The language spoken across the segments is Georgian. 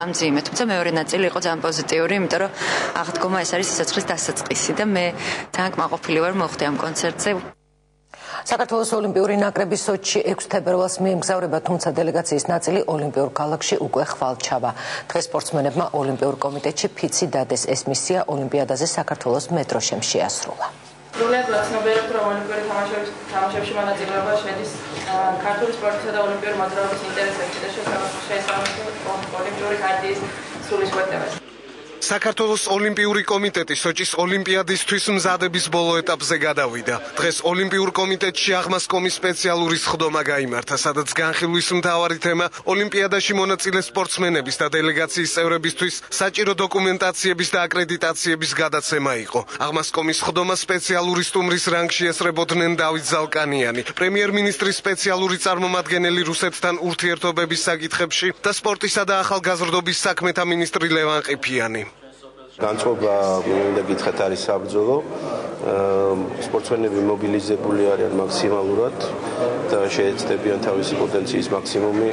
ამძიმე, თუმცა მეორე ნაწილი იყო ძალიან პოზიტიური, იმიტომ რომ აღდგომა ეს არის სიცოცხლის დასაწყისი და მე ძალიან კმაყოფილი ვარ მოხდე ამ კონცერტზე. საქართველოს ოლიმპიური ნაკრები სოჩში 6 თებერვალს მიემგზავრება, თუმცა დელეგაციის ნაწილი ოლიმპიურ ქალაქში უკვე ხვალჩავა. დღეს სპორტსმენებმა ოლიმპიურ კომიტეტში ფიცი დადეს ეს მისია ოლიმპიადაზე საქართველოს მეტროშემ შეასრულა. სრულიად ცნობიერებ რომ ოლიმპიური თამაშებში მონაწილეობა შედის ქართული სპორტისა და ოლიმპიური მოძრაობის ინტერესებში და შესაბამისად ოლიმპიური ხარჯის სულისკვეთებას. საქართველოს ოლიმპიური კომიტეტი სოჭის ოლიმპიადისთვის მზადების ბოლო ეტაპზე გადავიდა. დღეს ოლიმპიურ კომიტეტში აღმასკომის სპეციალური სხდომა გამართა, სადაც განხილვის მთავარი თემა ოლიმპიადაში მონაწილე სპორტსმენების და დელეგაციის წევრებისთვის საჭირო დოკუმენტაციების და აკრედიტაციების გადაცემა იყო. აღმასკომის სხდომა სპეციალური სტუმრის რანგში ესრებოდნენ დავით ზალკანიანი, პრემიერ-მინისტრის სპეციალური წარმომადგენელი რუსეთთან ურთიერთობების საკითხებში და სპორტისა და ახალგაზრდობის საქმეთა მინისტრი ლევან ყიფიანი. განწყობა მინდა გითხრათ არის საბრძოლო. სპორტსმენები მობილიზებული არიან მაქსიმალურად და შეეცდებიან თავისი პოტენციის მაქსიმუმი.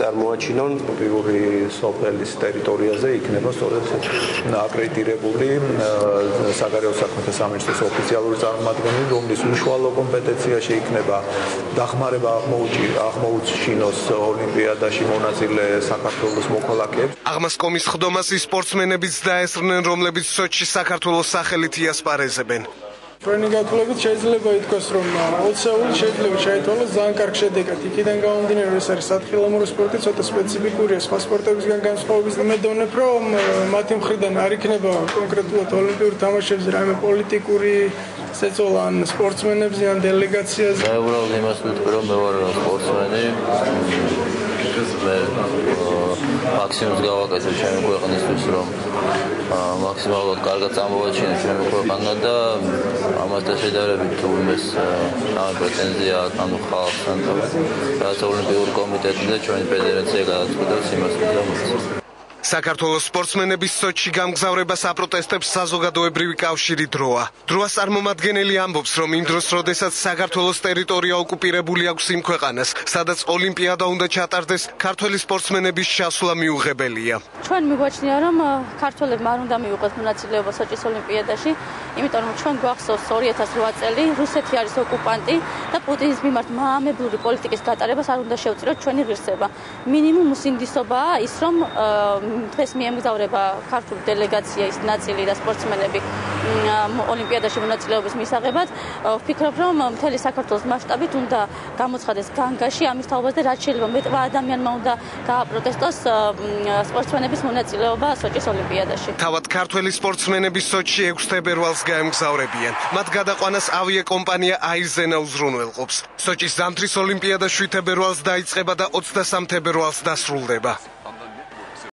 წარმოაჩინონ პირველი სოფლის ტერიტორიაზე იქნება სწორედ აკრედიტირებული საგარეო საქმეთა სამინისტროს ოფიციალური წარმომადგენელი რომლის უშუალო კომპეტენციაში იქნება დახმარება აღმოუჩინოს ოლიმპიადაში მონაწილე საქართველოს მოქალაქეებს. აღმასკომის ხდომას სპორტსმენებიც დაესრნენ რომლებიც სოჩში საქართველოს სახელით იასპარეზ პრენი გაკვლებით შეიძლება ითქვას, რომ ოცეული შეიძლება შეითვალოს ძალიან კარგ შედეგად. იქიდან გამომდინარე, ეს არის სათხილამურო სპორტი, ცოტა სპეციფიკურია სხვა სპორტებისგან განსხვავების და მე დონებ, რომ მათი მხრიდან არ იქნება კონკრეტულად ოლიმპიური თამაშებზე რაიმე პოლიტიკური წეწოლა ან სპორტსმენებზე ან დელეგაციაზე. მე უბრალოდ იმას ვიტყვი, რომ მე ვარ სპორტსმენი. მე მაქსიმუმს გავაკეთებ ჩემი ქვეყნისთვის, რომ მაქსიმალურად კარგად წამოვაჩინე ჩემი ქვეყანა და ამასთან შედარებით თუ იმეს ამ პრეტენზია აქვს ანუ ხალხთან და რაც ოლიმპიური კომიტეტი და ჩვენი ფედერაცია გადაწყვეტს იმას რომ საქართველოს სპორტსმენების სოჩში გამგზავრებას აპროტესტებს საზოგადოებრივი კავშირი დროა. დროას წარმომადგენელი ამბობს, რომ იმ დროს, როდესაც საქართველოს ტერიტორია ოკუპირებული აქვს იმ ქვეყანას, სადაც ოლიმპიადა უნდა ჩატარდეს, ქართველი სპორტსმენების შესვლა მიუღებელია. ჩვენ მიგვაჩნია, რომ ქართველებმა არ უნდა მიიღოს მონაწილეობა სოჩის ოლიმპიადაში, იმიტომ რომ ჩვენ გვახსოვს 2008 წელი, რუსეთი არის ოკუპანტი და პუტინის მიმართ მაამებლური პოლიტიკის გატარებას არ უნდა შევწიროთ ჩვენი ღირსება. მინიმუმ უსინდისობაა ის, რომ დღეს მიემგზავრება ქართული დელეგაცია ის ნაწილი და სპორტსმენები ოლიმპიადაში მონაწილეობის მისაღებად. ვფიქრობ რომ მთელი საქართველოს მასშტაბით უნდა გამოცხადეს განგაში ამის თაობაზე რაც შეიძლება მეტყვა ადამიანმა უნდა გააპროტესტოს სპორტსმენების მონაწილეობა სოჭის ოლიმპიადაში. თავად ქართველი სპორტსმენები სოჭში 6 თებერვალს გაემგზავრებიან. მათ გადაყვანას ავიაკომპანია აირზენა უზრუნველყოფს. სოჭის ზამთრის ოლიმპიადა 7 თებერვალს დაიწყება და 23 თებერვალს დასრულდება